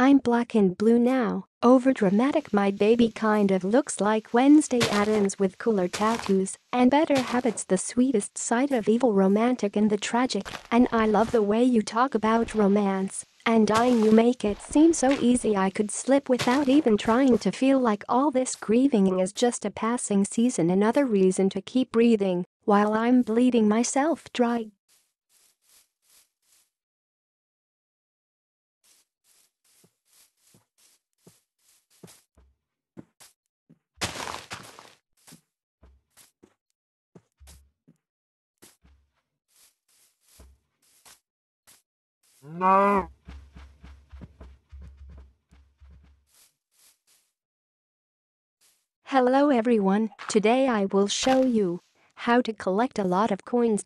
I'm black and blue now, over dramatic my baby kind of looks like Wednesday Addams with cooler tattoos and better habits the sweetest side of evil romantic and the tragic and I love the way you talk about romance and dying you make it seem so easy I could slip without even trying to feel like all this grieving is just a passing season another reason to keep breathing while I'm bleeding myself dry. No. Hello everyone, today I will show you how to collect a lot of coins.